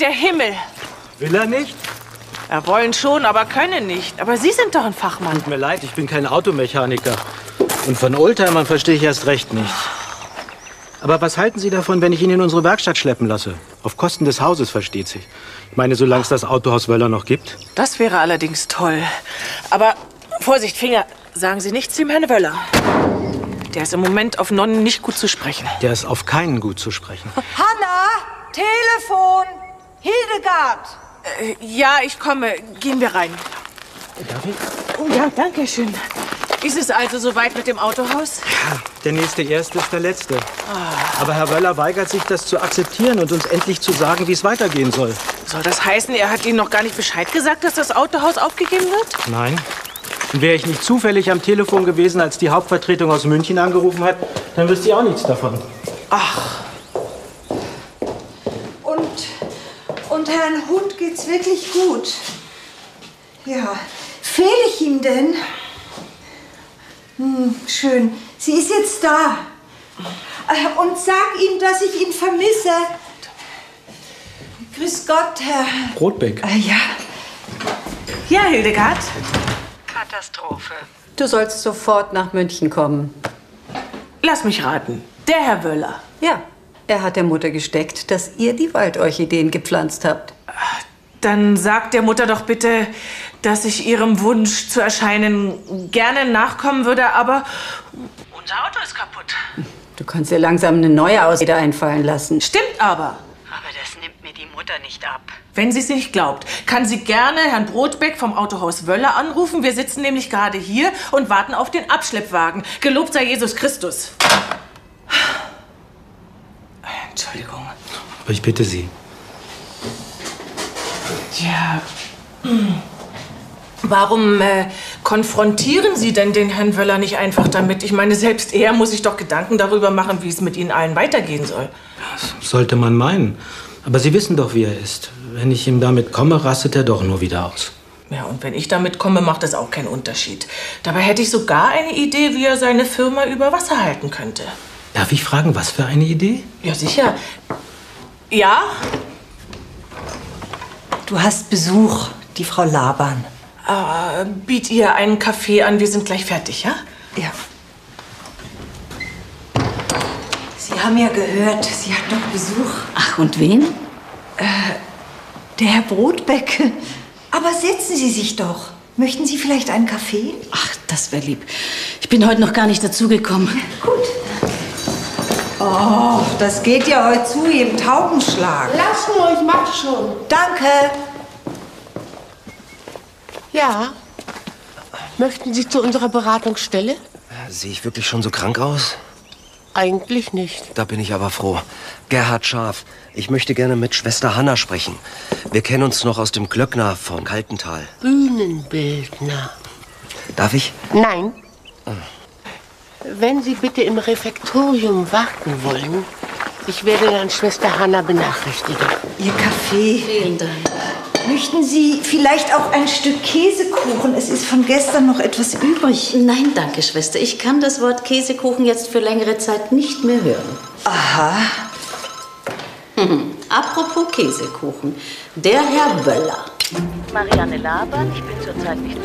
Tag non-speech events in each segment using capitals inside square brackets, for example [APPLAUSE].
der Himmel. Will er nicht? Er wollen schon, aber können nicht. Aber Sie sind doch ein Fachmann. Tut mir leid, ich bin kein Automechaniker. Und von Oldtimern verstehe ich erst recht nichts. Aber was halten Sie davon, wenn ich ihn in unsere Werkstatt schleppen lasse? Auf Kosten des Hauses, versteht sich. Ich meine, solange es das Autohaus Wöller noch gibt. Das wäre allerdings toll. Aber Vorsicht, Finger, sagen Sie nichts dem Herrn Wöller. Der ist im Moment auf Nonnen nicht gut zu sprechen. Der ist auf keinen gut zu sprechen. Hanna, Telefon, Hildegard. Äh, ja, ich komme. Gehen wir rein. Darf ich? Oh ja, danke schön. Ist es also soweit mit dem Autohaus? Ja, der nächste Erste ist der Letzte. Aber Herr Wöller weigert sich, das zu akzeptieren und uns endlich zu sagen, wie es weitergehen soll. Soll das heißen, er hat Ihnen noch gar nicht Bescheid gesagt, dass das Autohaus aufgegeben wird? Nein. Und wäre ich nicht zufällig am Telefon gewesen, als die Hauptvertretung aus München angerufen hat, dann wüsste ich auch nichts davon. Und, und Herrn Hund geht's wirklich gut. Ja, fehle ich ihm denn? Hm, schön. Sie ist jetzt da. Äh, Und sag ihm, dass ich ihn vermisse. Grüß Gott, Herr. Brotbeck. Äh, ja. Ja, Hildegard. Katastrophe. Du sollst sofort nach München kommen. Lass mich raten. Der Herr Wöller. Ja, er hat der Mutter gesteckt, dass ihr die Waldorchideen gepflanzt habt. Dann sag der Mutter doch bitte, dass ich ihrem Wunsch zu erscheinen gerne nachkommen würde, aber unser Auto ist kaputt. Du kannst dir langsam eine neue Ausrede einfallen lassen. Stimmt aber. Aber das nimmt mir die Mutter nicht ab. Wenn sie es nicht glaubt, kann sie gerne Herrn Brotbeck vom Autohaus Wöller anrufen. Wir sitzen nämlich gerade hier und warten auf den Abschleppwagen. Gelobt sei Jesus Christus. Entschuldigung. Aber ich bitte Sie. Ja. hm. Warum äh, konfrontieren Sie denn den Herrn Wöller nicht einfach damit? Ich meine, selbst er muss sich doch Gedanken darüber machen, wie es mit Ihnen allen weitergehen soll. Sollte man meinen. Aber Sie wissen doch, wie er ist. Wenn ich ihm damit komme, rastet er doch nur wieder aus. Ja, und wenn ich damit komme, macht das auch keinen Unterschied. Dabei hätte ich sogar eine Idee, wie er seine Firma über Wasser halten könnte. Darf ich fragen, was für eine Idee? Ja, sicher. Ja? Du hast Besuch, die Frau Laban. Äh, biet ihr einen Kaffee an, wir sind gleich fertig, ja? Ja. Sie haben ja gehört, sie hat doch Besuch. Ach, und wen? Der Herr Brotbeck. Aber setzen Sie sich doch. Möchten Sie vielleicht einen Kaffee? Ach, das wäre lieb. Ich bin heute noch gar nicht dazugekommen. Oh, das geht ja heute zu wie im Taubenschlag. Lass nur, ich mach schon. Danke. Ja. Möchten Sie zu unserer Beratungsstelle? Sehe ich wirklich schon so krank aus? Eigentlich nicht. Da bin ich aber froh. Gerhard Scharf, ich möchte gerne mit Schwester Hanna sprechen. Wir kennen uns noch aus dem Klöckner von Kaltental. Bühnenbildner. Darf ich? Nein. Wenn Sie bitte im Refektorium warten wollen, ich werde dann Schwester Hanna benachrichtigen. Ihr Kaffee. Vielen Dank. Möchten Sie vielleicht auch ein Stück Käsekuchen? Es ist von gestern noch etwas übrig. Nein, danke, Schwester. Ich kann das Wort Käsekuchen jetzt für längere Zeit nicht mehr hören. Aha. [LAUGHS] Apropos Käsekuchen. Der Herr Wöller. Marianne Laban, ich bin zurzeit nicht.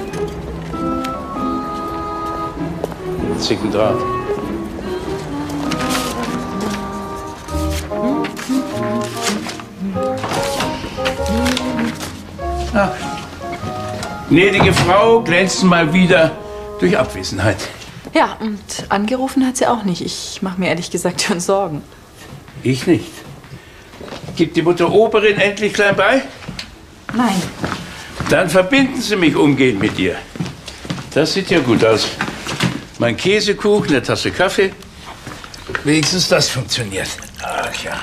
Zickendraht. Gnädige Frau glänzen mal wieder durch Abwesenheit. Ja, und angerufen hat sie auch nicht. Ich mache mir ehrlich gesagt schon Sorgen. Ich nicht. Gibt die Mutter Oberin endlich klein bei? Nein. Dann verbinden Sie mich umgehend mit ihr. Das sieht ja gut aus. Mein Käsekuchen, eine Tasse Kaffee. Wenigstens das funktioniert. Ach ja.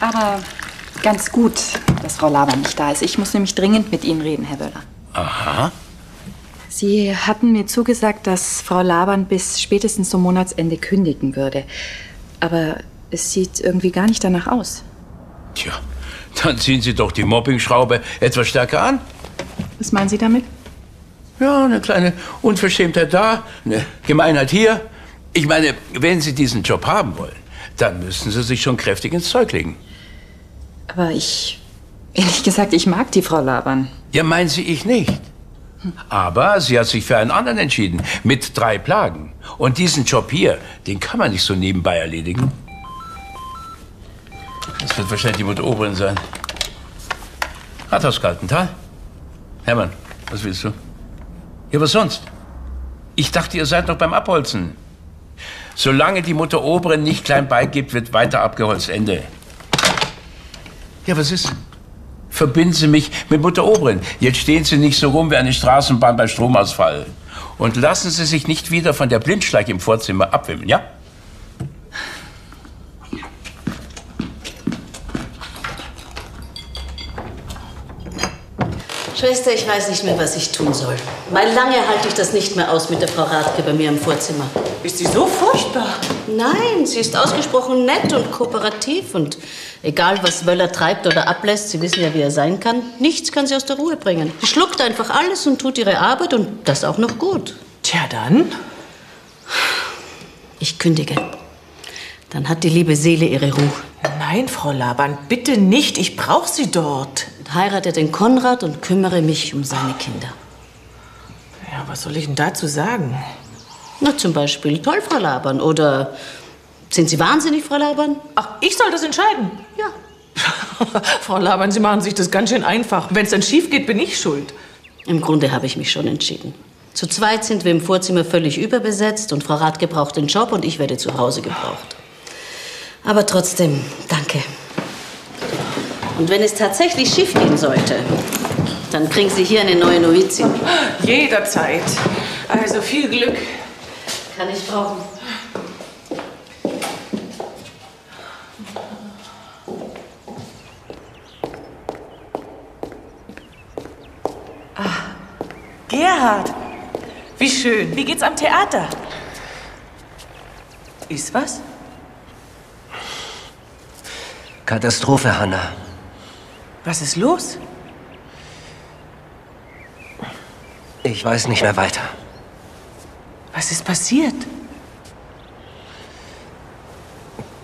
Aber ganz gut, dass Frau Laban nicht da ist. Ich muss nämlich dringend mit Ihnen reden, Herr Wöller. Aha. Sie hatten mir zugesagt, dass Frau Laban bis spätestens zum Monatsende kündigen würde. Aber es sieht irgendwie gar nicht danach aus. Tja, dann ziehen Sie doch die Mobbingschraube etwas stärker an. Was meinen Sie damit? Ja, eine kleine Unverschämtheit da, eine Gemeinheit hier. Ich meine, wenn Sie diesen Job haben wollen, dann müssen Sie sich schon kräftig ins Zeug legen. Aber ich, ehrlich gesagt, ich mag die Frau Laban. Ja, meinen Sie ich nicht. Aber sie hat sich für einen anderen entschieden, mit drei Plagen. Und diesen Job hier, den kann man nicht so nebenbei erledigen. Das wird wahrscheinlich die Mutter Oberin sein. Rathaus Kaltental? Hermann, was willst du? Ja, was sonst? Ich dachte, ihr seid noch beim Abholzen. Solange die Mutter Oberin nicht klein beigibt, wird weiter abgeholzt. Ende. Ja, was ist? Verbinden Sie mich mit Mutter Oberin. Jetzt stehen Sie nicht so rum wie eine Straßenbahn bei Stromausfall. Und lassen Sie sich nicht wieder von der Blindschleich im Vorzimmer abwimmeln, ja? Schwester, ich weiß nicht mehr, was ich tun soll. Weil lange halte ich das nicht mehr aus mit der Frau Radke bei mir im Vorzimmer. Ist sie so furchtbar? Nein, sie ist ausgesprochen nett und kooperativ und egal, was Wöller treibt oder ablässt, Sie wissen ja, wie er sein kann, nichts kann sie aus der Ruhe bringen. Sie schluckt einfach alles und tut ihre Arbeit und das auch noch gut. Tja, dann. Ich kündige. Dann hat die liebe Seele ihre Ruhe. Nein, Frau Laban, bitte nicht. Ich brauche sie dort. Und heirate den Konrad und kümmere mich um seine Kinder. Ja, was soll ich denn dazu sagen? Na, zum Beispiel toll, Frau Labern. Oder sind Sie wahnsinnig, Frau Labern? Ach, ich soll das entscheiden? Ja. [LAUGHS] Frau Laban, Sie machen sich das ganz schön einfach. Wenn es dann schief geht, bin ich schuld. Im Grunde habe ich mich schon entschieden. Zu zweit sind wir im Vorzimmer völlig überbesetzt und Frau Radke braucht den Job und ich werde zu Hause gebraucht. Aber trotzdem, danke. Und wenn es tatsächlich schief gehen sollte, dann kriegen Sie hier eine neue Novizin. Jederzeit. Also viel Glück. Kann ich brauchen. Gerhard, wie schön. Wie geht's am Theater? Ist was? Katastrophe, Hanna. Was ist los? Ich weiß nicht mehr weiter. Was ist passiert?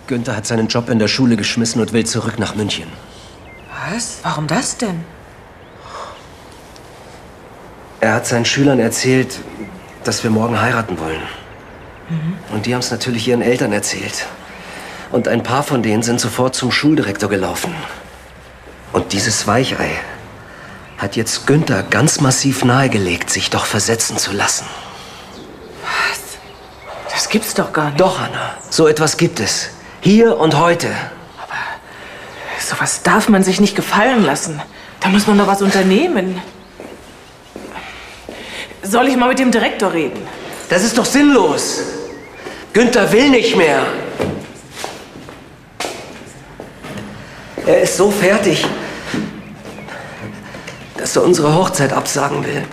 Günther hat seinen Job in der Schule geschmissen und will zurück nach München. Was? Warum das denn? Er hat seinen Schülern erzählt, dass wir morgen heiraten wollen. Und die haben es natürlich ihren Eltern erzählt. Und ein paar von denen sind sofort zum Schuldirektor gelaufen. Und dieses Weichei hat jetzt Günther ganz massiv nahegelegt, sich doch versetzen zu lassen. Das gibt's doch gar nicht. Doch, Anna. So etwas gibt es. Hier und heute. Sowas darf man sich nicht gefallen lassen. Da muss man doch was unternehmen. Soll ich mal mit dem Direktor reden? Das ist doch sinnlos. Günther will nicht mehr. Er ist so fertig, dass er unsere Hochzeit absagen will.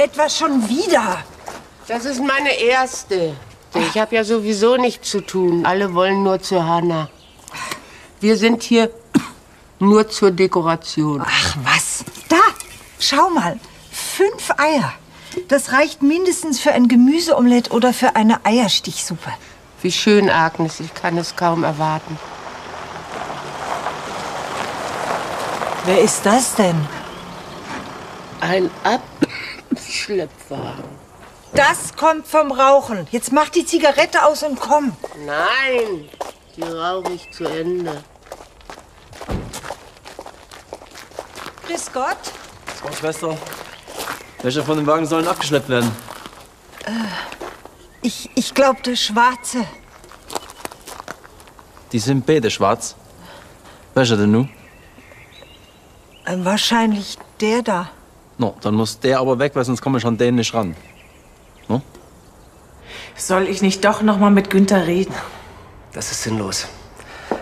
Rauchst du etwa schon wieder? Das ist meine erste. Ich habe ja sowieso nichts zu tun. Alle wollen nur zu Hanna. Wir sind hier [COUGHS] nur zur Dekoration. Ach was? Da, schau mal. Fünf Eier. Das reicht mindestens für ein Gemüseomelett oder für eine Eierstichsuppe. Wie schön, Agnes. Ich kann es kaum erwarten. Wer ist das denn? Ein Abschleppwagen. Das kommt vom Rauchen. Jetzt mach die Zigarette aus und komm. Nein, die rauche ich zu Ende. Grüß Gott. Frau Schwester, welche von den Wagen sollen abgeschleppt werden? Äh, ich ich glaube, der Schwarze. Die sind beide schwarz. Welcher denn nun? Äh, wahrscheinlich der da. No, dann muss der aber weg, weil sonst komme ich den nicht ran. No? Soll ich nicht doch noch mal mit Günther reden? Das ist sinnlos.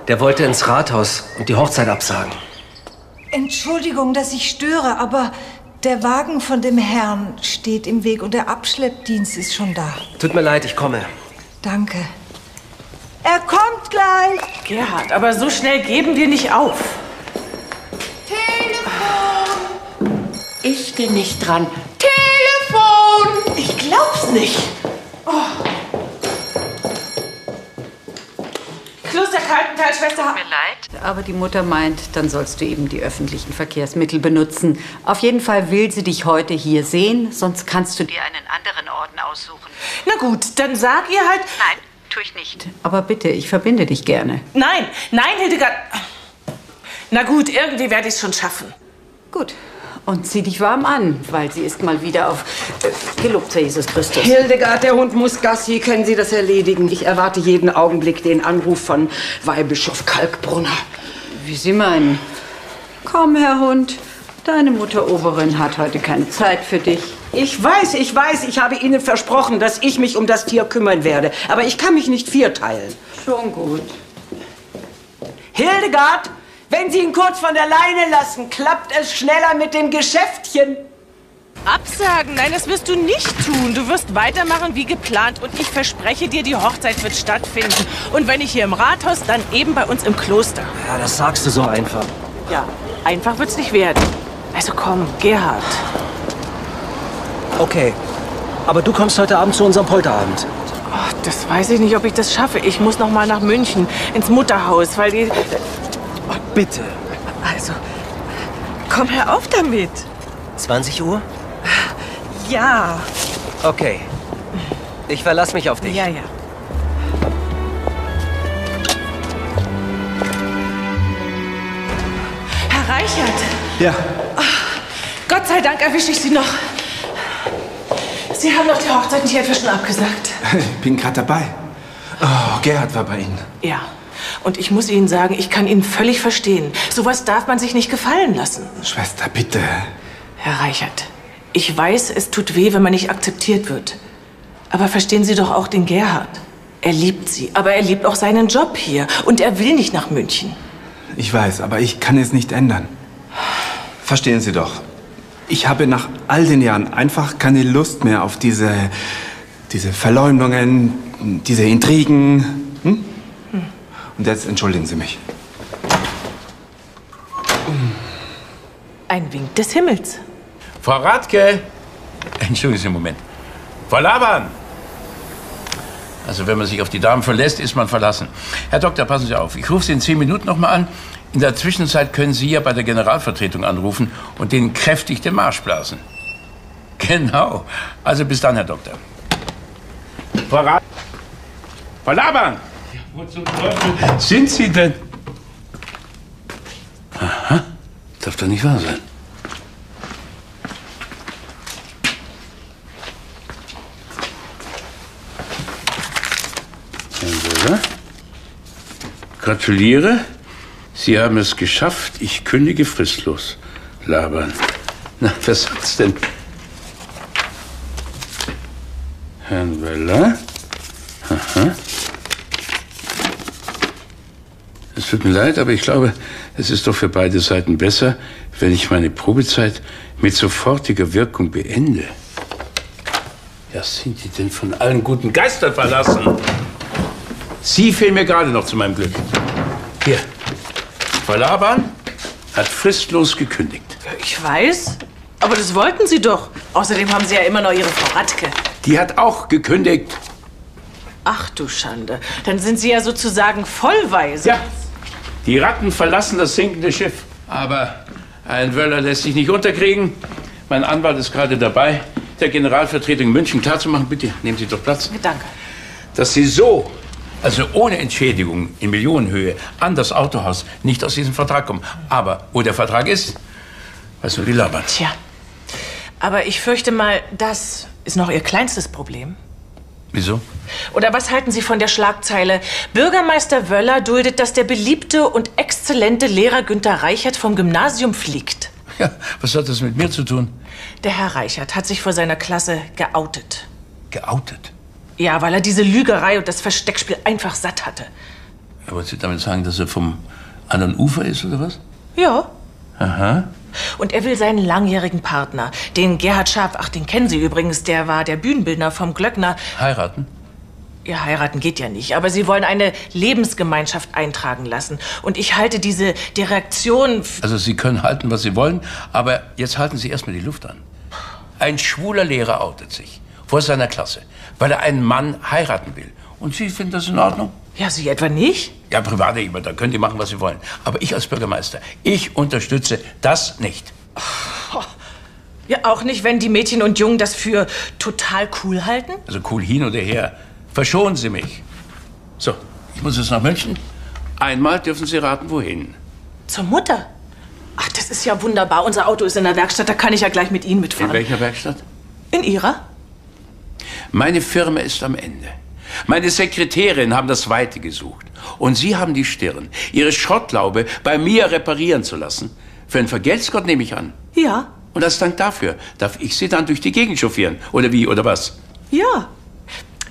Der wollte ins Rathaus und die Hochzeit absagen. Entschuldigung, dass ich störe, aber der Wagen von dem Herrn steht im Weg und der Abschleppdienst ist schon da. Tut mir leid, ich komme. Danke. Er kommt gleich. Gerhard, aber so schnell geben wir nicht auf. Ich gehe nicht dran. Telefon! Ich glaub's nicht. Oh. Kloster Kaltental, Schwester. Tut mir leid. Aber die Mutter meint, dann sollst du eben die öffentlichen Verkehrsmittel benutzen. Auf jeden Fall will sie dich heute hier sehen, sonst kannst du dir einen anderen Orden aussuchen. Na gut, dann sag ihr halt. Nein, tue ich nicht. Aber bitte, ich verbinde dich gerne. Nein, nein, Hildegard. Na gut, irgendwie werde ich es schon schaffen. Gut. Und zieh dich warm an, weil sie ist mal wieder auf äh, gelobt sei Jesus Christus. Hildegard, der Hund muss Gassi. Können Sie das erledigen? Ich erwarte jeden Augenblick den Anruf von Weihbischof Kalkbrunner. Wie Sie meinen. Komm, Herr Hund. Deine Mutter Oberin hat heute keine Zeit für dich. Ich weiß, ich weiß, ich habe Ihnen versprochen, dass ich mich um das Tier kümmern werde. Aber ich kann mich nicht vierteilen. Schon gut. Hildegard, wenn Sie ihn kurz von der Leine lassen, klappt es schneller mit dem Geschäftchen. Absagen? Nein, das wirst du nicht tun. Du wirst weitermachen wie geplant und ich verspreche dir, die Hochzeit wird stattfinden. Und wenn nicht hier im Rathaus, dann eben bei uns im Kloster. Ja, das sagst du so einfach. Ja, einfach wird's nicht werden. Also komm, Gerhard. Okay. Aber du kommst heute Abend zu unserem Polterabend. Oh, das weiß ich nicht, ob ich das schaffe. Ich muss noch mal nach München, ins Mutterhaus, weil die... Oh, bitte. Also, komm, hör auf damit. 20 Uhr? Ja. Okay. Ich verlasse mich auf dich. Ja, ja. Herr Reichert. Ja. Gott sei Dank erwische ich Sie noch. Sie haben doch die Hochzeit nicht etwa schon abgesagt. Ich bin gerade dabei. Oh, Gerhard war bei Ihnen. Ja. Und ich muss Ihnen sagen, ich kann ihn völlig verstehen. Sowas darf man sich nicht gefallen lassen. Schwester, bitte. Herr Reichert, ich weiß, es tut weh, wenn man nicht akzeptiert wird. Aber verstehen Sie doch auch den Gerhard. Er liebt Sie, aber er liebt auch seinen Job hier. Und er will nicht nach München. Ich weiß, aber ich kann es nicht ändern. Verstehen Sie doch. Ich habe nach all den Jahren einfach keine Lust mehr auf diese, diese Verleumdungen, diese Intrigen. Und jetzt entschuldigen Sie mich. Ein Wink des Himmels. Frau Radke! Entschuldigen Sie einen Moment. Frau Laban! Also wenn man sich auf die Damen verlässt, ist man verlassen. Herr Doktor, passen Sie auf. Ich rufe Sie in zehn Minuten noch mal an. In der Zwischenzeit können Sie ja bei der Generalvertretung anrufen und denen kräftig den Marsch blasen. [LAUGHS] Genau. Also bis dann, Herr Doktor. Frau Rad... Frau Laban! Wo zum Teufel sind Sie denn? Aha. Darf doch nicht wahr sein. Gratuliere. Sie haben es geschafft. Ich kündige fristlos. Labern. Na, was sagt's denn? Herrn Weller? Aha. Es tut mir leid, aber ich glaube, es ist doch für beide Seiten besser, wenn ich meine Probezeit mit sofortiger Wirkung beende. Ja, sind die denn von allen guten Geistern verlassen? Sie fehlen mir gerade noch zu meinem Glück. Hier. Frau Laban hat fristlos gekündigt. Ich weiß, aber das wollten Sie doch. Außerdem haben Sie ja immer noch Ihre Frau Radke. Die hat auch gekündigt. Ach du Schande. Dann sind Sie ja sozusagen vollweise. Ja. Die Ratten verlassen das sinkende Schiff. Aber ein Wöller lässt sich nicht unterkriegen. Mein Anwalt ist gerade dabei, der Generalvertretung in München klarzumachen. Bitte, nehmen Sie doch Platz. Danke. Dass Sie so, also ohne Entschädigung in Millionenhöhe, an das Autohaus nicht aus diesem Vertrag kommen. Aber wo der Vertrag ist, weiß nur die Labern. Tja. Aber ich fürchte mal, das ist noch Ihr kleinstes Problem. Wieso? Oder was halten Sie von der Schlagzeile? Bürgermeister Wöller duldet, dass der beliebte und exzellente Lehrer Günther Reichert vom Gymnasium fliegt. Ja, was hat das mit mir zu tun? Der Herr Reichert hat sich vor seiner Klasse geoutet. Geoutet? Ja, weil er diese Lügerei und das Versteckspiel einfach satt hatte. Er wollte Sie damit sagen, dass er vom anderen Ufer ist, oder was? Ja. Aha. Und er will seinen langjährigen Partner, den Gerhard Scharf, ach, den kennen Sie übrigens, der war der Bühnenbildner vom Glöckner. Heiraten? Ja, heiraten geht ja nicht, aber sie wollen eine Lebensgemeinschaft eintragen lassen. Und ich halte diese Direktion. Also Sie können halten, was Sie wollen, aber jetzt halten Sie erstmal die Luft an. Ein schwuler Lehrer outet sich vor seiner Klasse, weil er einen Mann heiraten will. Und Sie finden das in Ordnung? Ja, Sie etwa nicht? Ja, private jemand, da können die machen, was sie wollen. Aber ich als Bürgermeister, ich unterstütze das nicht. Ja, auch nicht, wenn die Mädchen und Jungen das für total cool halten? Also cool hin oder her. Verschonen Sie mich. So, ich muss jetzt nach München. Einmal dürfen Sie raten, wohin. Zur Mutter? Ach, das ist ja wunderbar. Unser Auto ist in der Werkstatt, da kann ich ja gleich mit Ihnen mitfahren. In welcher Werkstatt? In Ihrer? Meine Firma ist am Ende. Meine Sekretärin haben das Weite gesucht. Und Sie haben die Stirn, Ihre Schrottlaube bei mir reparieren zu lassen. Für einen Vergeltskott nehme ich an. Ja. Und als Dank dafür darf ich Sie dann durch die Gegend chauffieren. Oder wie, oder was? Ja.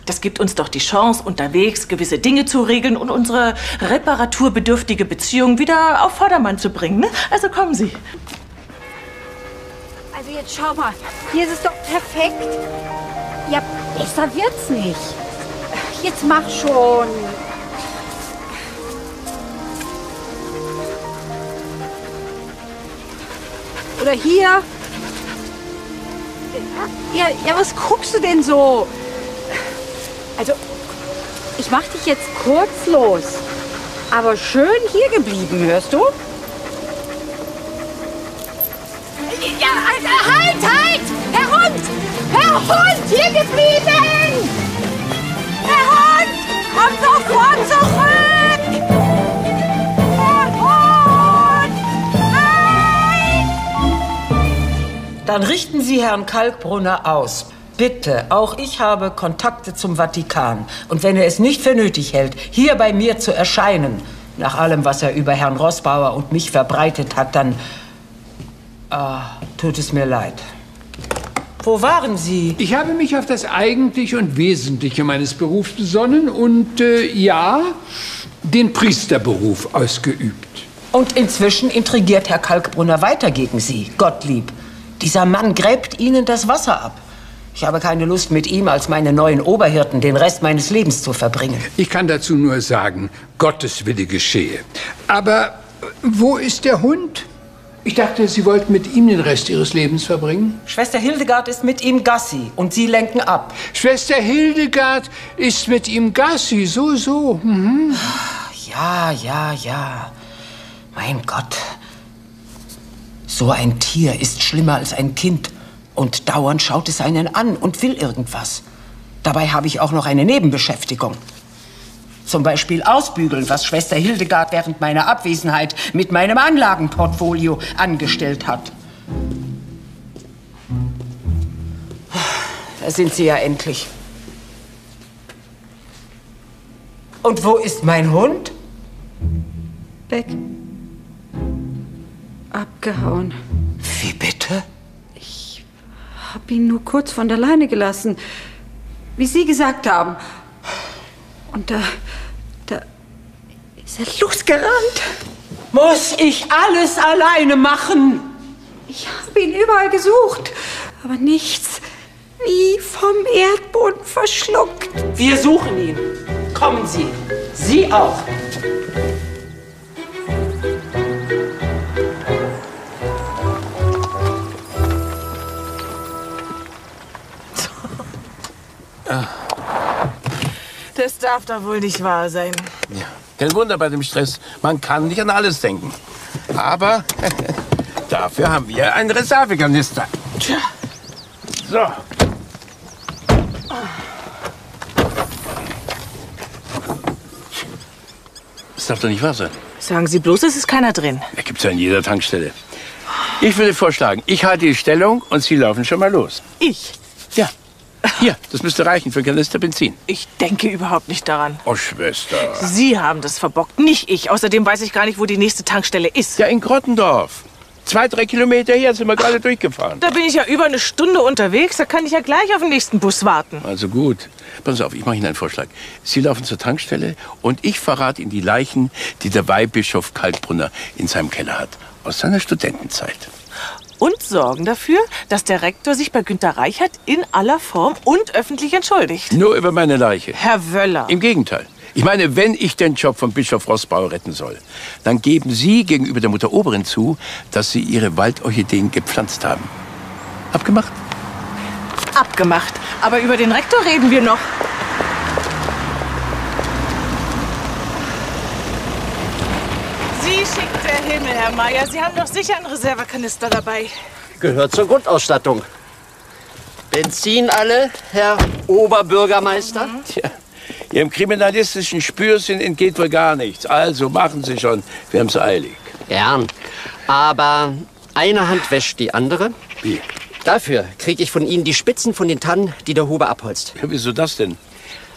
Das gibt uns doch die Chance, unterwegs gewisse Dinge zu regeln und unsere reparaturbedürftige Beziehung wieder auf Vordermann zu bringen. Ne? Also kommen Sie. Also jetzt schau mal, hier ist es doch perfekt. Ja, besser wird's nicht. Jetzt mach schon. Oder hier. Ja, ja, was guckst du denn so? Also, ich mach dich jetzt kurz los. Aber schön hier geblieben, hörst du? Ja, halt, halt! Herr Hund! Herr Hund, hier geblieben! Komm sofort zurück! Herr Hund! Dann richten Sie Herrn Kalkbrunner aus. Bitte, auch ich habe Kontakte zum Vatikan. Und wenn er es nicht für nötig hält, hier bei mir zu erscheinen, nach allem, was er über Herrn Rossbauer und mich verbreitet hat, dann ah, tut es mir leid. Wo waren Sie? Ich habe mich auf das Eigentliche und Wesentliche meines Berufs besonnen und äh, ja, den Priesterberuf ausgeübt. Und inzwischen intrigiert Herr Kalkbrunner weiter gegen Sie, Gottlieb. Dieser Mann gräbt Ihnen das Wasser ab. Ich habe keine Lust, mit ihm als meine neuen Oberhirten den Rest meines Lebens zu verbringen. Ich kann dazu nur sagen, Gottes Wille geschehe. Aber wo ist der Hund? Ich dachte, Sie wollten mit ihm den Rest Ihres Lebens verbringen. Schwester Hildegard ist mit ihm Gassi und Sie lenken ab. Schwester Hildegard ist mit ihm Gassi, so, so. Mhm. Ja, ja, ja. Mein Gott. So ein Tier ist schlimmer als ein Kind. Und dauernd schaut es einen an und will irgendwas. Dabei habe ich auch noch eine Nebenbeschäftigung. Zum Beispiel ausbügeln, was Schwester Hildegard während meiner Abwesenheit mit meinem Anlagenportfolio angestellt hat. Da sind Sie ja endlich. Und wo ist mein Hund? Weg. Abgehauen. Wie bitte? Hab ihn nur kurz von der Leine gelassen. Wie Sie gesagt haben. Und da. da. ist er losgerannt. Muss ich alles alleine machen? Ich habe ihn überall gesucht. Aber nichts. Wie vom Erdboden verschluckt. Wir suchen ihn. Kommen Sie. Sie auch. Darf doch wohl nicht wahr sein. Kein Wunder bei dem Stress. Man kann nicht an alles denken. Aber [LAUGHS] dafür haben wir einen Reservekanister. Tja. So. Das darf doch nicht wahr sein. Sagen Sie bloß, es ist keiner drin. Da gibt's ja in jeder Tankstelle. Ich würde vorschlagen, ich halte die Stellung und Sie laufen schon mal los. Ich? Ja. Hier, das müsste reichen für Kanister Benzin. Ich denke überhaupt nicht daran. Oh, Schwester. Sie haben das verbockt, nicht ich. Außerdem weiß ich gar nicht, wo die nächste Tankstelle ist. Ja, in Grottendorf. Zwei, drei Kilometer her sind wir gerade durchgefahren. Da bin ich ja über eine Stunde unterwegs. Da kann ich ja gleich auf den nächsten Bus warten. Also gut. Sie auf, ich mache Ihnen einen Vorschlag. Sie laufen zur Tankstelle und ich verrate Ihnen die Leichen, die der Weihbischof Kalkbrunner in seinem Keller hat. Aus seiner Studentenzeit. Und sorgen dafür, dass der Rektor sich bei Günter Reichert in aller Form und öffentlich entschuldigt. Nur über meine Leiche. Herr Wöller. Im Gegenteil. Ich meine, wenn ich den Job von Bischof Rossbauer retten soll, dann geben Sie gegenüber der Mutter Oberin zu, dass Sie Ihre Waldorchideen gepflanzt haben. Abgemacht? Abgemacht. Aber über den Rektor reden wir noch. Sie schickt der Himmel, Herr Meier. Sie haben doch sicher einen Reservekanister dabei. Gehört zur Grundausstattung. Benzin alle, Herr Oberbürgermeister? Tja, Ihrem kriminalistischen Spürsinn entgeht wohl gar nichts. Also machen Sie schon. Wir haben's eilig. Gern. Aber eine Hand wäscht die andere. Wie? Dafür kriege ich von Ihnen die Spitzen von den Tannen, die der Huber abholzt. Ja, wieso das denn?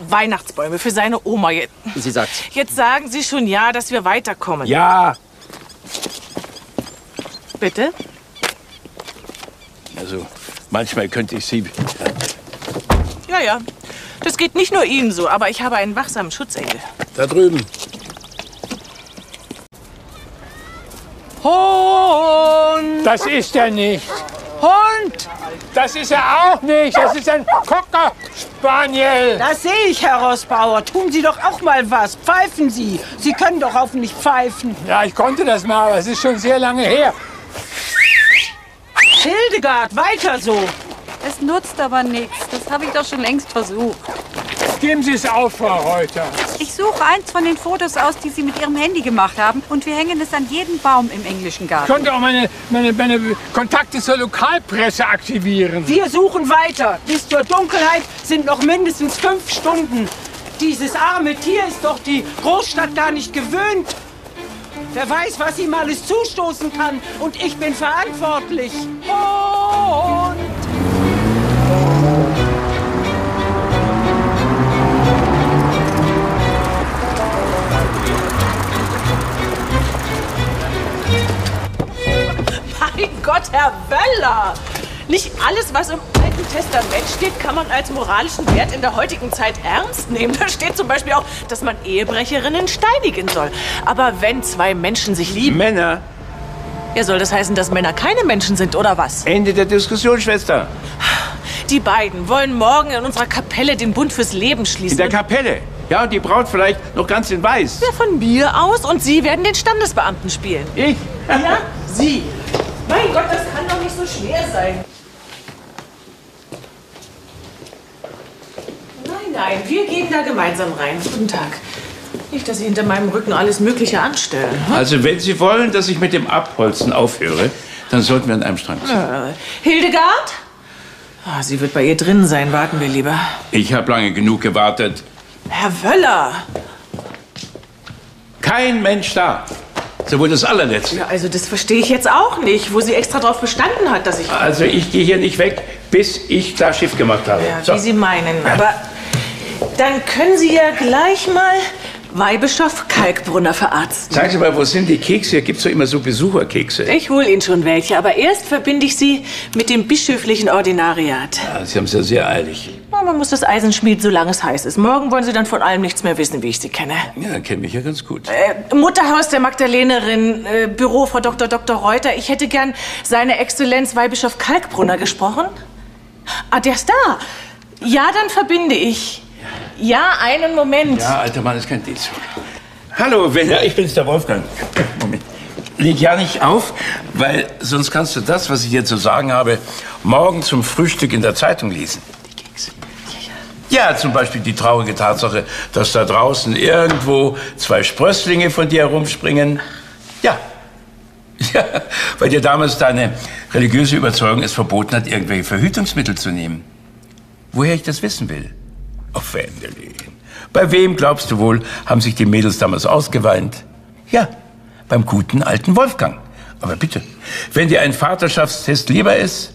Weihnachtsbäume für seine Oma. Jetzt, Sie sagt. jetzt sagen Sie schon ja, dass wir weiterkommen. Ja. Bitte? Also, manchmal könnte ich Sie. Ja, ja. Das geht nicht nur Ihnen so, aber ich habe einen wachsamen Schutzengel. Da drüben. Hund! Das ist er nicht. Hund! Das ist er auch nicht. Das ist ein Cocker Spaniel. Das sehe ich, Herr Rossbauer. Tun Sie doch auch mal was. Pfeifen Sie. Sie können doch mich pfeifen. Ja, ich konnte das mal, aber es ist schon sehr lange her. Hildegard, weiter so. Es nutzt aber nichts. Das habe ich doch schon längst versucht. Geben Sie es auf, Frau Reuter. Ich suche eins von den Fotos aus, die Sie mit Ihrem Handy gemacht haben. Und wir hängen es an jeden Baum im englischen Ich Garten. konnte auch meine, meine, meine Kontakte zur Lokalpresse aktivieren. Wir suchen weiter. Bis zur Dunkelheit sind noch mindestens fünf Stunden. Dieses arme Tier ist doch die Großstadt gar nicht gewöhnt. Wer weiß, was ihm alles zustoßen kann. Und ich bin verantwortlich. Hund! Mein Gott, Herr Wöller! Nicht alles, was im Alten Testament steht, kann man als moralischen Wert in der heutigen Zeit ernst nehmen. Da steht zum Beispiel auch, dass man Ehebrecherinnen steinigen soll. Aber wenn zwei Menschen sich lieben... Männer. Ja, soll das heißen, dass Männer keine Menschen sind, oder was? Ende der Diskussion, Schwester. Die beiden wollen morgen in unserer Kapelle den Bund fürs Leben In schließen. der Kapelle. Ja, und die Braut vielleicht noch ganz in weiß. Ja, von mir aus und Sie werden den Standesbeamten spielen. Ich? Ja, [LAUGHS] Sie. Mein Gott, das kann doch nicht so schwer sein. Nein, nein, wir gehen da gemeinsam rein. Guten Tag. Nicht, dass Sie hinter meinem Rücken alles Mögliche anstellen. Also, wenn Sie wollen, dass ich mit dem Abholzen aufhöre, dann sollten wir an einem Strang ziehen. Äh, Hildegard? Ah, sie wird bei ihr drin sein. Warten wir lieber. Ich habe lange genug gewartet. Herr Wöller! Kein Mensch da. So wohl das allerletzte. Ja, also das verstehe ich jetzt auch nicht, wo sie extra drauf bestanden hat, dass ich... Also, ich gehe hier nicht weg, bis ich da Schiff gemacht habe. Ja, So. wie Sie meinen. Aber dann können Sie ja gleich mal Weihbischof Kalkbrunner verarzten. Sagen Sie mal, wo sind die Kekse? Hier gibt's doch immer so Besucherkekse. Ich hol Ihnen schon welche, aber erst verbinde ich Sie mit dem bischöflichen Ordinariat. Ja, Sie haben es ja sehr eilig. Na, Man muss das Eisen schmieden, solange es heiß ist. Morgen wollen Sie dann von allem nichts mehr wissen, wie ich Sie kenne. Ja, kennt mich ja ganz gut. Äh, Mutterhaus der Magdalenerin, äh, Büro Frau Dr. Dr. Reuter. Ich hätte gern seine Exzellenz Weihbischof Kalkbrunner gesprochen. Ah, der ist da. Ja, dann verbinde ich. Ja, einen Moment. Ja, alter Mann, ist kein Dienst. Hallo, Werner, ich bin's, der Wolfgang. Moment. Leg ja nicht auf, weil sonst kannst du das, was ich dir zu sagen habe, morgen zum Frühstück in der Zeitung lesen. Ja, zum Beispiel die traurige Tatsache, dass da draußen irgendwo zwei Sprösslinge von dir herumspringen. Ja. [LAUGHS] Ja, weil dir damals deine religiöse Überzeugung es verboten hat, irgendwelche Verhütungsmittel zu nehmen. Woher ich das wissen will? Auf Wendelin. Bei wem, glaubst du wohl, haben sich die Mädels damals ausgeweint? Ja, beim guten alten Wolfgang. Aber bitte, wenn dir ein Vaterschaftstest lieber ist?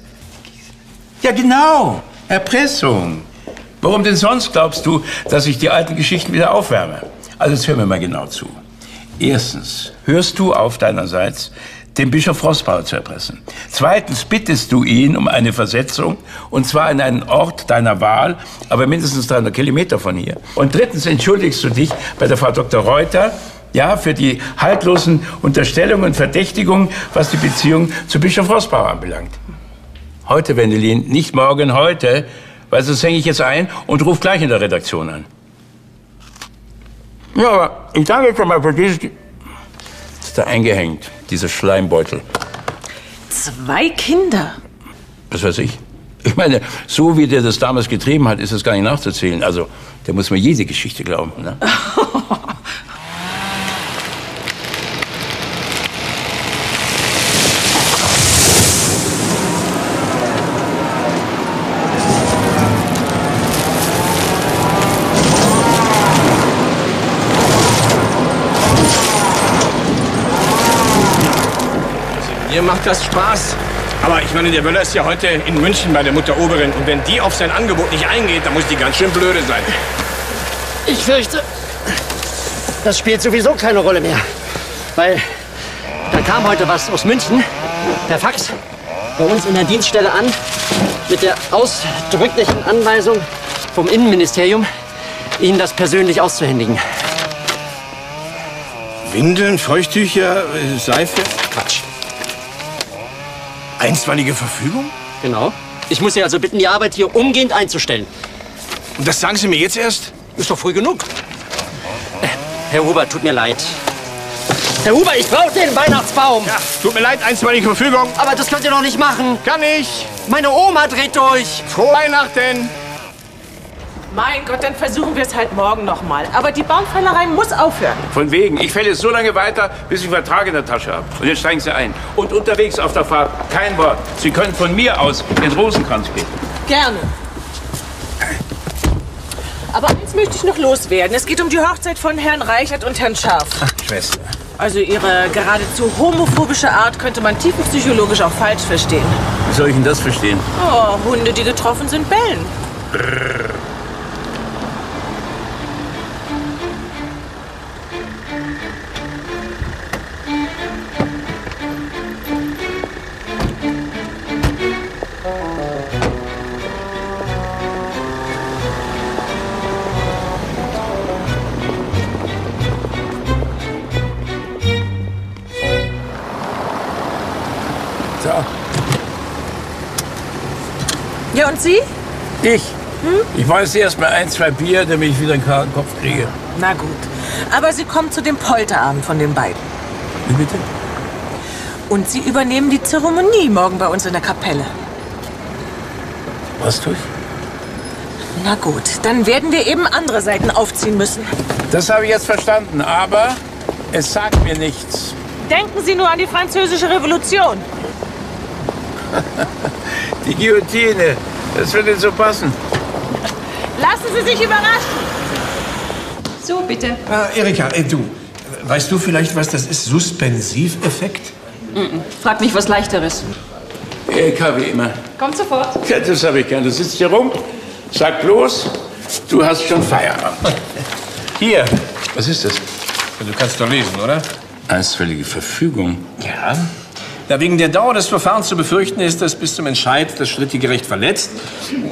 Ja, genau. Erpressung. Warum denn sonst glaubst du, dass ich die alten Geschichten wieder aufwärme? Also jetzt hör mir mal genau zu. Erstens, hörst du auf deinerseits, den Bischof Rossbauer zu erpressen. Zweitens bittest du ihn um eine Versetzung, und zwar in einen Ort deiner Wahl, aber mindestens 300 Kilometer von hier. Und drittens entschuldigst du dich bei der Frau Dr. Reuter, ja, für die haltlosen Unterstellungen und Verdächtigungen, was die Beziehung zu Bischof Rossbauer anbelangt. Heute, Wendelin, nicht morgen, heute, weil sonst hänge ich jetzt ein und rufe gleich in der Redaktion an. Ja, aber ich danke schon mal für dieses... Da eingehängt, dieser Schleimbeutel. Zwei Kinder. Was weiß ich. Ich meine, so wie der das damals getrieben hat, ist es gar nicht nachzuzählen. Also, der muss mir jede Geschichte glauben. Ne? [LAUGHS] Mir macht das Spaß. Aber ich meine, der Wöller ist ja heute in München bei der Mutter Oberin. Und wenn die auf sein Angebot nicht eingeht, dann muss die ganz schön blöde sein. Ich fürchte, das spielt sowieso keine Rolle mehr. Weil da kam heute was aus München per Fax bei uns in der Dienststelle an mit der ausdrücklichen Anweisung vom Innenministerium, Ihnen das persönlich auszuhändigen. Windeln, Feuchttücher, äh, Seife? Einstweilige Verfügung? Genau. Ich muss Sie also bitten, die Arbeit hier umgehend einzustellen. Und das sagen Sie mir jetzt erst? Ist doch früh genug. Äh, Herr Huber, tut mir leid. Herr Huber, ich brauche den Weihnachtsbaum. Ja, tut mir leid, einstweilige Verfügung. Aber das könnt ihr doch nicht machen. Kann ich. Meine Oma dreht durch. Frohe Weihnachten. Mein Gott, dann versuchen wir es halt morgen noch mal. Aber die Baumfällerei muss aufhören. Von wegen. Ich fälle so lange weiter, bis ich einen Vertrag in der Tasche habe. Und jetzt steigen Sie ein. Und unterwegs auf der Fahrt kein Wort. Sie können von mir aus den Rosenkranz beten. Gerne. Aber eins möchte ich noch loswerden. Es geht um die Hochzeit von Herrn Reichert und Herrn Scharf. Schwester. Also ihre geradezu homophobische Art könnte man tiefenpsychologisch auch falsch verstehen. Wie soll ich denn das verstehen? Oh, Hunde, die getroffen sind, bellen. Brrr. Und Sie? ich. Ich mache jetzt erst mal ein, zwei Bier, damit ich wieder einen klaren Kopf kriege. Na gut. Aber Sie kommen zu dem Polterabend von den beiden. Wie bitte? Und Sie übernehmen die Zeremonie morgen bei uns in der Kapelle. Was tue ich? Na gut, dann werden wir eben andere Seiten aufziehen müssen. Das habe ich jetzt verstanden, aber es sagt mir nichts. Denken Sie nur an die französische Revolution. [LAUGHS] Die Guillotine, das würde Ihnen so passen. Lassen Sie sich überraschen. So, bitte. Ah, Erika, äh, du. Weißt du vielleicht, was das ist? Suspensiveffekt? Mm-mm. Frag mich was Leichteres. Erika, wie immer. Kommt sofort. Ja, das habe ich gern. Du sitzt hier rum, sag bloß, du hast schon Feierabend. [LAUGHS] Hier, was ist das? Du kannst doch lesen, oder? Einstweilige Verfügung. Ja. Da wegen der Dauer des Verfahrens zu befürchten ist, dass bis zum Entscheid das strittige Recht verletzt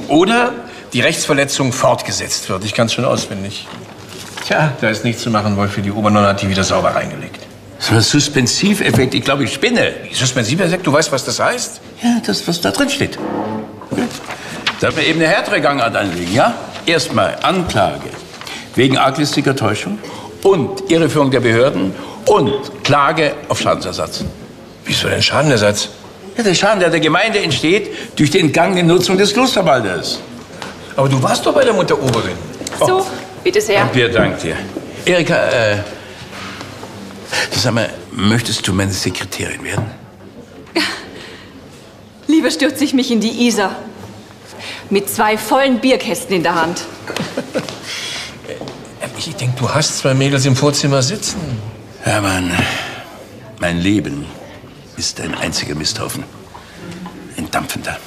oder die Rechtsverletzung fortgesetzt wird. Ich kann es schon auswendig. Tja, da ist nichts zu machen, Wolf. Für die Obernonne hat die wieder sauber reingelegt. So ein Suspensiveffekt, ich glaube, ich spinne. Suspensiveffekt, du weißt, was das heißt? Ja, das, was da drin steht. Darf mir eben eine härtere Gangart anlegen, ja? Erstmal Anklage wegen arglistiger Täuschung und Irreführung der Behörden und Klage auf Schadensersatz. Wieso denn Schadenersatz? Ja, der Schaden, der der Gemeinde entsteht durch die entgangene Nutzung des Klosterwaldes. Aber du warst doch bei der Mutter Oberin. So, bitte sehr. Wir danken dir. Erika, äh, sag mal, möchtest du meine Sekretärin werden? Lieber stürze ich mich in die Isar. Mit zwei vollen Bierkästen in der Hand. Ich denke, du hast zwei Mädels im Vorzimmer sitzen. Hermann, mein Leben ist ein einziger Misthaufen. Ein dampfender.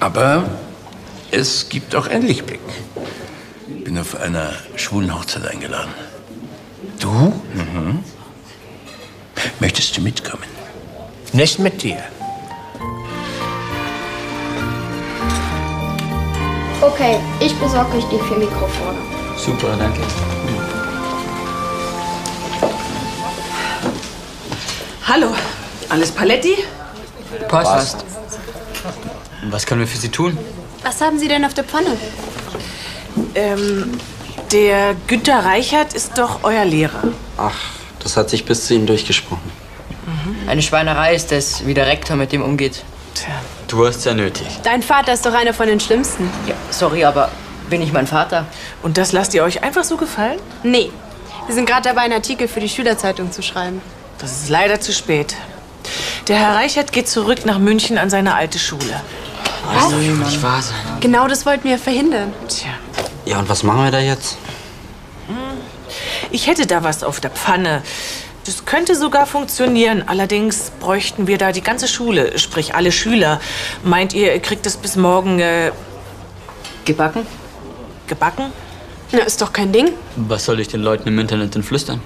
Aber es gibt auch einen Lichtblick. Bin auf einer schwulen Hochzeit eingeladen. Du? Mhm. Möchtest du mitkommen? Nicht mit dir. Okay, ich besorge euch die vier Mikrofone. Super, danke. Hallo, alles Paletti? Passt. Was können wir für Sie tun? Was haben Sie denn auf der Pfanne? Ähm, der Günter Reichert ist doch euer Lehrer. Ach, das hat sich bis zu Ihnen durchgesprochen. Eine Schweinerei ist es, wie der Rektor mit dem umgeht. Du hast ja nötig. Dein Vater ist doch einer von den Schlimmsten. Ja, sorry, aber bin ich mein Vater? Und das lasst ihr euch einfach so gefallen? Nee. Wir sind gerade dabei, einen Artikel für die Schülerzeitung zu schreiben. Das ist leider zu spät. Der Herr Reichert geht zurück nach München an seine alte Schule. Das darf nicht wahr sein. Genau das wollten wir verhindern. Tja. Ja, und was machen wir da jetzt? Ich hätte da was auf der Pfanne. Das könnte sogar funktionieren. Allerdings bräuchten wir da die ganze Schule, sprich alle Schüler. Meint ihr, ihr kriegt es bis morgen äh, gebacken? Gebacken? Na, ist doch kein Ding. Was soll ich den Leuten im Internet denn flüstern?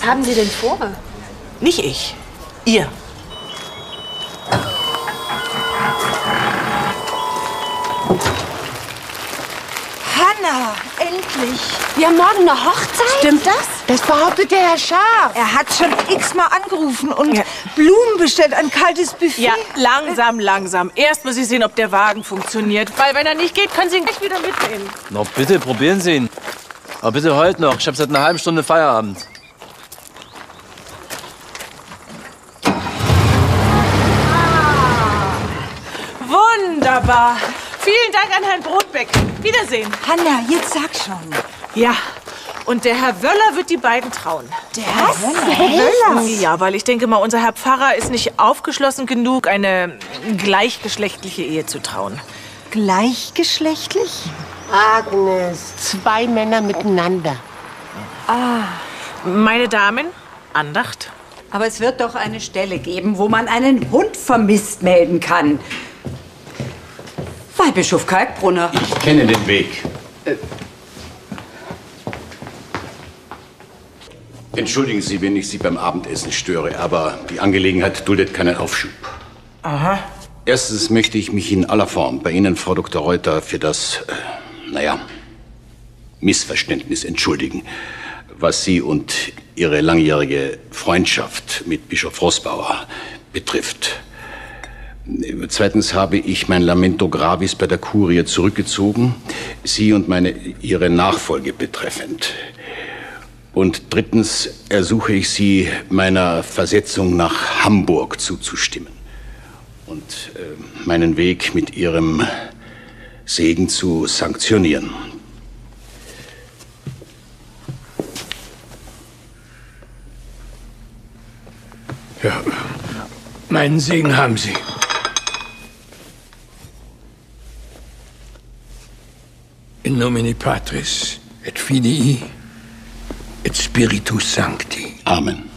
Ja, was haben Sie denn vor? Nicht ich. Ihr. Hanna, endlich. Wir haben morgen eine Hochzeit? Stimmt das? Das behauptet der Herr Schaaf. Er hat schon x-mal angerufen und Blumen bestellt, ein kaltes Buffet. Ja, langsam, langsam. Erst muss ich sehen, ob der Wagen funktioniert. Weil wenn er nicht geht, können Sie ihn gleich wieder mitnehmen. Na bitte, probieren Sie ihn. Aber bitte heute noch. Ich habe seit einer halben Stunde Feierabend. Wunderbar. Vielen Dank an Herrn Brotbeck. Wiedersehen. Hanna, jetzt sag schon. Ja, und der Herr Wöller wird die beiden trauen. Der Herr Wöller? Ja, weil ich denke mal, unser Herr Pfarrer ist nicht aufgeschlossen genug, eine gleichgeschlechtliche Ehe zu trauen. Gleichgeschlechtlich? Agnes, zwei Männer miteinander. Ah. Meine Damen, Andacht. Aber es wird doch eine Stelle geben, wo man einen Hund vermisst melden kann. Weihbischof Kalkbrunner. Ich kenne den Weg. Entschuldigen Sie, wenn ich Sie beim Abendessen störe, aber die Angelegenheit duldet keinen Aufschub. Aha. Erstens möchte ich mich in aller Form bei Ihnen, Frau Dr. Reuter, für das, äh, naja, Missverständnis entschuldigen, was Sie und Ihre langjährige Freundschaft mit Bischof Rossbauer betrifft. Zweitens habe ich mein Lamento Gravis bei der Kurie zurückgezogen, Sie und meine, Ihre Nachfolge betreffend. Und drittens ersuche ich Sie, meiner Versetzung nach Hamburg zuzustimmen und äh, meinen Weg mit Ihrem Segen zu sanktionieren. Ja, meinen Segen haben Sie. In nomine Patris et Filii et Spiritus Sancti. Amen.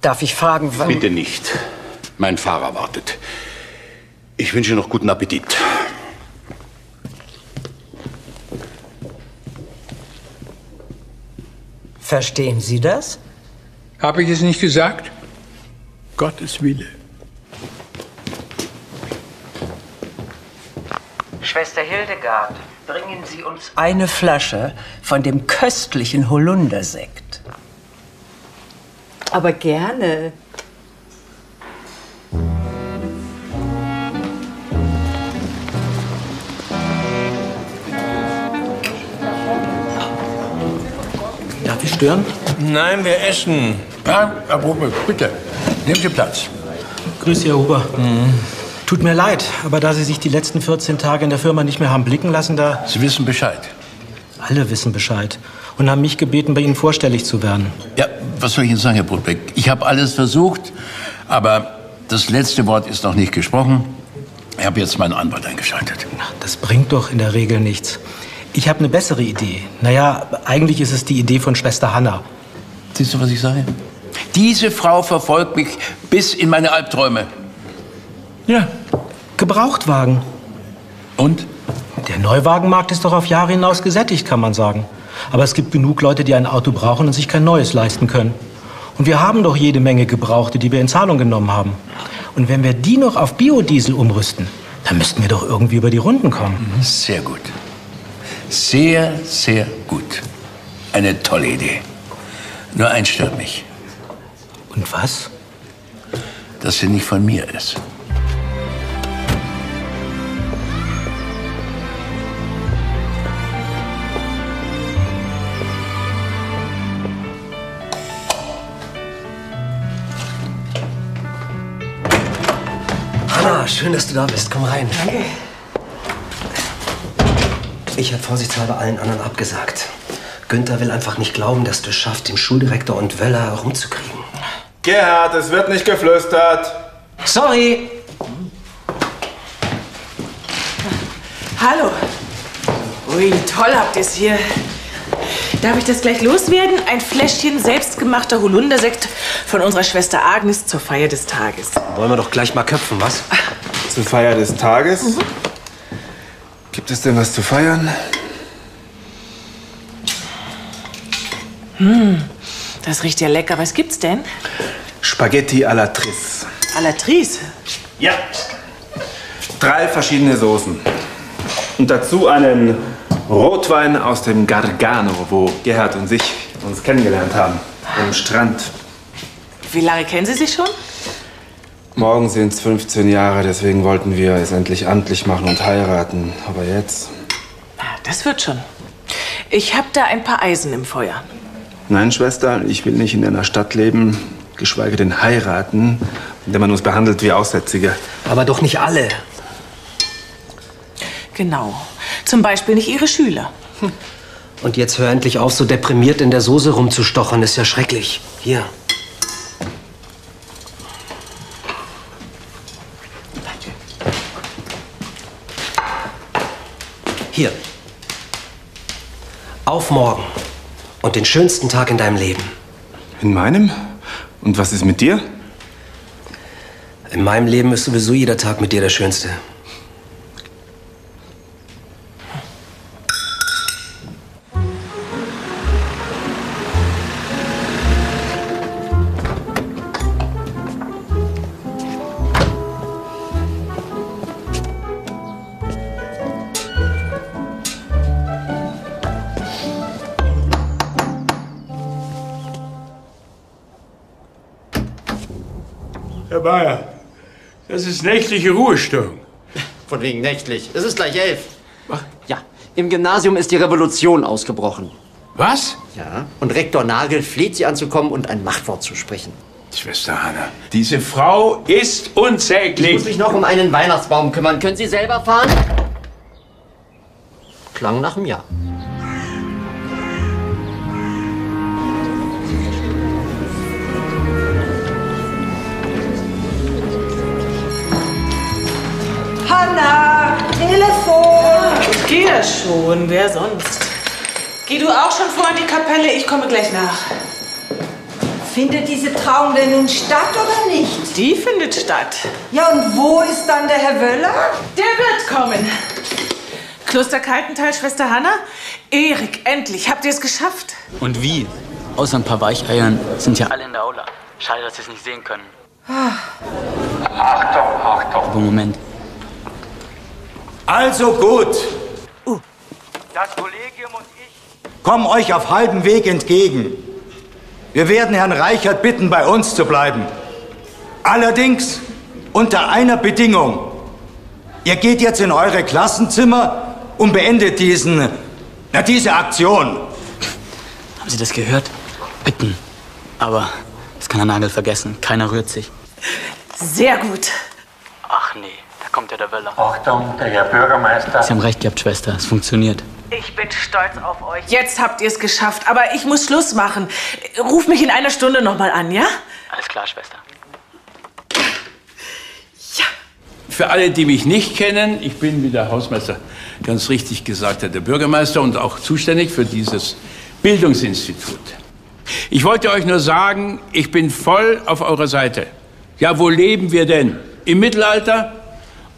Darf ich fragen, wann... Bitte nicht. Mein Fahrer wartet. Ich wünsche noch guten Appetit. Verstehen Sie das? Habe ich es nicht gesagt? Gottes Wille. Schwester Hildegard, bringen Sie uns eine Flasche von dem köstlichen Holundersekt. Aber gerne. Darf ich stören? Nein, wir essen. Ja, Herr Brotbeck, bitte. Nehmen Sie Platz. Grüß Sie, Herr Huber. Tut mir leid, aber da Sie sich die letzten 14 Tage in der Firma nicht mehr haben blicken lassen, da... Sie wissen Bescheid. Alle wissen Bescheid und haben mich gebeten, bei Ihnen vorstellig zu werden. Ja, was soll ich Ihnen sagen, Herr Brutbeck? Ich habe alles versucht, aber das letzte Wort ist noch nicht gesprochen. Ich habe jetzt meinen Anwalt eingeschaltet. Das bringt doch in der Regel nichts. Ich habe eine bessere Idee. Naja, eigentlich ist es die Idee von Schwester Hanna. Siehst du, was ich sage? Diese Frau verfolgt mich bis in meine Albträume. Ja. Gebrauchtwagen. Und? Der Neuwagenmarkt ist doch auf Jahre hinaus gesättigt, kann man sagen. Aber es gibt genug Leute, die ein Auto brauchen und sich kein neues leisten können. Und wir haben doch jede Menge Gebrauchte, die wir in Zahlung genommen haben. Und wenn wir die noch auf Biodiesel umrüsten, dann müssten wir doch irgendwie über die Runden kommen. Sehr gut. Sehr, sehr gut. Eine tolle Idee. Nur eins stört mich. Und was? Dass sie nicht von mir ist. Hanna, schön, dass du da bist. Komm rein. Danke. Ich habe vorsichtshalber allen anderen abgesagt. Günther will einfach nicht glauben, dass du es schaffst, den Schuldirektor und Wöller rumzukriegen. Gerhard, es wird nicht geflüstert. Sorry. Hallo. Ui, toll habt ihr es hier. Darf ich das gleich loswerden? Ein Fläschchen selbstgemachter Holundersekt von unserer Schwester Agnes zur Feier des Tages. Wollen wir doch gleich mal köpfen, was? Zur Feier des Tages? Gibt es denn was zu feiern? Hm, das riecht ja lecker. Was gibt's denn? Spaghetti alla Tris. À la Trise. Ja. Drei verschiedene Soßen. Und dazu einen Rotwein aus dem Gargano, wo Gerhard und ich uns kennengelernt haben. Am Strand. Wie lange kennen Sie sich schon? Morgen sind es 15 Jahre, deswegen wollten wir es endlich amtlich machen und heiraten. Aber jetzt? Das wird schon. Ich habe da ein paar Eisen im Feuer. Nein, Schwester, ich will nicht in einer Stadt leben, geschweige denn heiraten, in der man uns behandelt wie Aussätzige. Aber doch nicht alle. Genau. Zum Beispiel nicht Ihre Schüler. Und jetzt hör endlich auf, so deprimiert in der Soße rumzustochern. Ist ja schrecklich. Hier. Hier. Auf morgen. Und den schönsten Tag in deinem Leben. In meinem? Und was ist mit dir? In meinem Leben ist sowieso jeder Tag mit dir der schönste. Ist nächtliche Ruhestörung. Von wegen nächtlich. Es ist gleich elf. Ja, im Gymnasium ist die Revolution ausgebrochen. Was? Ja, und Rektor Nagel fleht sie anzukommen und ein Machtwort zu sprechen. Schwester Hanna, diese Frau ist unsäglich. Ich muss mich noch um einen Weihnachtsbaum kümmern. Können Sie selber fahren? Klang nach einem Ja. Telefon. Ich gehe ja schon. Wer sonst? Geh du auch schon vor in die Kapelle. Ich komme gleich nach. Findet diese Trauung denn nun statt oder nicht? Die findet statt. Ja, und wo ist dann der Herr Wöller? Der wird kommen. Kloster Kaltental, Schwester Hanna? Erik, endlich. Habt ihr es geschafft? Und wie? Außer ein paar Weicheiern sind ja alle in der Aula. Schade, dass sie es nicht sehen können. Achtung, Achtung. Aber Moment. Also gut, Das Kollegium und ich kommen euch auf halbem Weg entgegen. Wir werden Herrn Reichert bitten, bei uns zu bleiben. Allerdings unter einer Bedingung. Ihr geht jetzt in eure Klassenzimmer und beendet diesen, na, diese Aktion. Haben Sie das gehört? Bitten. Aber das kann Herr Nagel vergessen. Keiner rührt sich. Sehr gut. Kommt ja der Wöller. Achtung, der Herr Bürgermeister. Sie haben recht gehabt, Schwester. Es funktioniert. Ich bin stolz auf euch. Jetzt habt ihr es geschafft, aber ich muss Schluss machen. Ruf mich in einer Stunde nochmal an, ja? Alles klar, Schwester. Für alle, die mich nicht kennen, ich bin, wie der Hausmeister ganz richtig gesagt hat, der Bürgermeister und auch zuständig für dieses Bildungsinstitut. Ich wollte euch nur sagen, ich bin voll auf eurer Seite. Ja, wo leben wir denn? Im Mittelalter?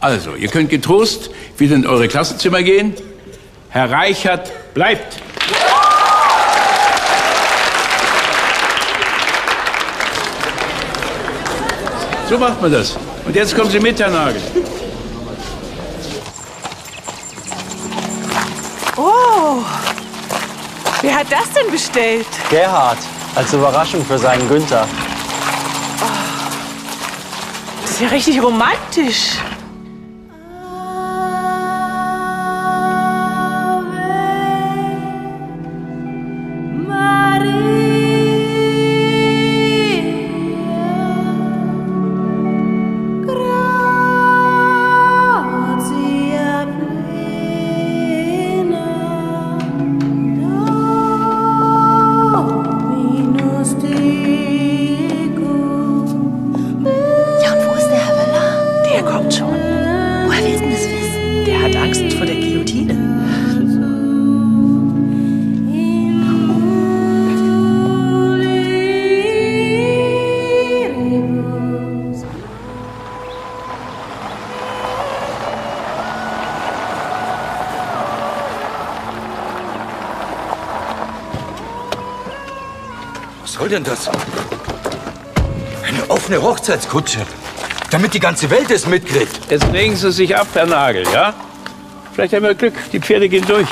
Also, ihr könnt getrost wieder in eure Klassenzimmer gehen. Herr Reichert bleibt. So macht man das. Und jetzt kommen Sie mit, Herr Nagel. Oh, wer hat das denn bestellt? Gerhard, als Überraschung für seinen Günther. Das ist ja richtig romantisch. Denn das? Eine offene Hochzeitskutsche. Damit die ganze Welt es mitkriegt. Jetzt legen Sie sich ab, Herr Nagel, ja? Vielleicht haben wir Glück, die Pferde gehen durch.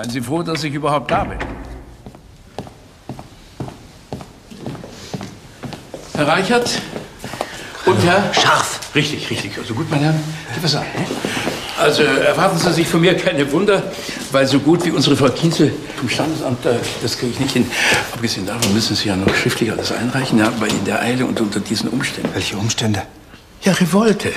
Seien Sie froh, dass ich überhaupt da bin. Herr Reichert und Herr Scharf. Richtig, richtig. Also gut, meine Herren, was sagen. ne? Also erwarten Sie sich von mir keine Wunder, weil so gut wie unsere Frau Kienzel vom Standesamt, äh, das kriege ich nicht hin. Abgesehen davon müssen Sie ja noch schriftlich alles einreichen, ja, aber in der Eile und unter diesen Umständen. Welche Umstände? Ja, Revolte.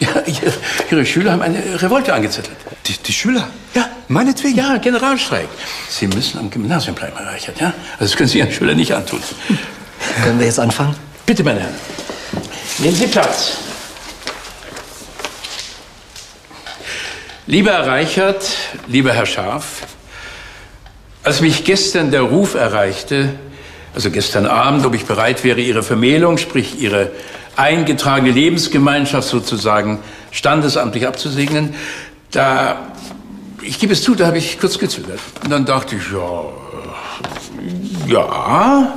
Ja, ihre, ihre Schüler haben eine Revolte angezettelt. Die, die Schüler? Ja. Meinetwegen? Ja, Generalstreik. Sie müssen am Gymnasium bleiben, Herr Reichert, ja? Also das können Sie Ihren Schülern nicht antun. [LAUGHS] Können wir jetzt anfangen? Bitte, meine Herren. Nehmen Sie Platz. Lieber Herr Reichert, lieber Herr Scharf, als mich gestern der Ruf erreichte, also gestern Abend, ob ich bereit wäre, Ihre Vermählung, sprich Ihre eingetragene Lebensgemeinschaft sozusagen standesamtlich abzusegnen, da, ich gebe es zu, da habe ich kurz gezögert. Und dann dachte ich, ja, äh, ja,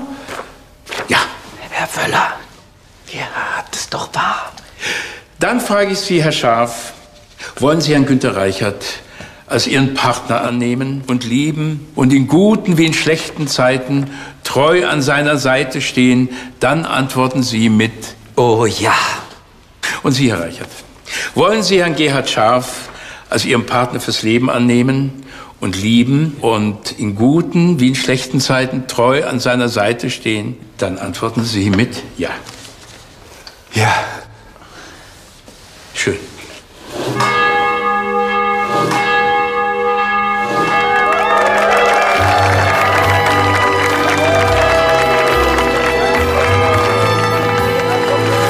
ja. Herr Wöller, Gerhard, das ist doch wahr. Dann frage ich Sie, Herr Scharf, wollen Sie Herrn Günter Reichert als Ihren Partner annehmen und lieben und in guten wie in schlechten Zeiten treu an seiner Seite stehen? Dann antworten Sie mit Oh ja. Und Sie, Herr Reichert, wollen Sie Herrn Gerhard Scharf als Ihren Partner fürs Leben annehmen und lieben und in guten wie in schlechten Zeiten treu an seiner Seite stehen? Dann antworten Sie mit Ja. Ja. Schön.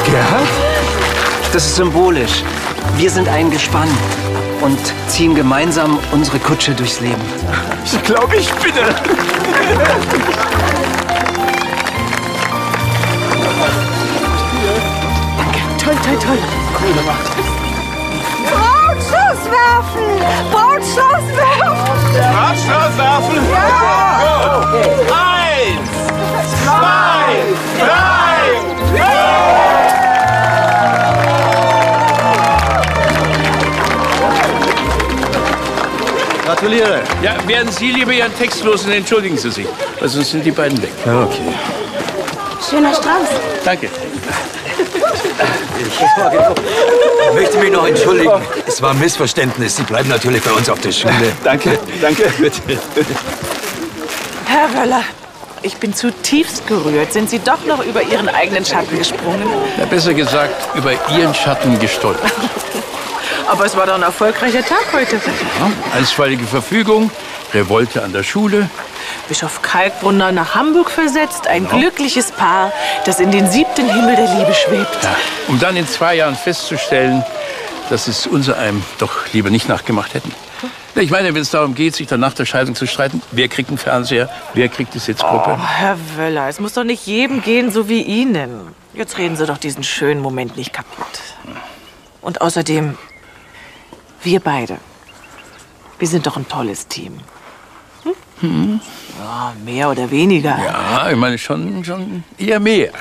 Gerhard? Das ist symbolisch. Wir sind ein Gespann und ziehen gemeinsam unsere Kutsche durchs Leben. Ich glaube, ich bitte. Toll, toll, toll. Cool gemacht. Brautschloss werfen! Brautschloss werfen! Brautschloss werfen? Ja! Gut. Eins, zwei, drei, gratuliere. Ja, werden Sie lieber Ihren Text los und entschuldigen Sie sich, weil sonst sind die beiden weg. Ja, okay. Schöner Strauß. Danke. Ich möchte mich noch entschuldigen. Es war ein Missverständnis. Sie bleiben natürlich bei uns auf der Schule. Danke, danke. Bitte. Herr Wöller, ich bin zutiefst gerührt. Sind Sie doch noch über Ihren eigenen Schatten gesprungen? Ja, besser gesagt, über Ihren Schatten gestolpert. Aber es war doch ein erfolgreicher Tag heute. Ja, einstweilige Verfügung, Revolte an der Schule. Bischof Kalkbrunner nach Hamburg versetzt, ein Ja. glückliches Paar, das in den siebten Himmel der Liebe schwebt. Ja, um dann in zwei Jahren festzustellen, dass es unser einem doch lieber nicht nachgemacht hätten. Ich meine, wenn es darum geht, sich dann nach der Scheidung zu streiten, wer kriegt einen Fernseher, wer kriegt die Sitzgruppe? Oh, Herr Wöller, es muss doch nicht jedem gehen, so wie Ihnen. Jetzt reden Sie doch diesen schönen Moment nicht kaputt. Und außerdem, wir beide, wir sind doch ein tolles Team. Hm? Ja, mehr oder weniger. Ja, ich meine schon, schon eher mehr.